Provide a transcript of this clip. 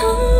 Oh.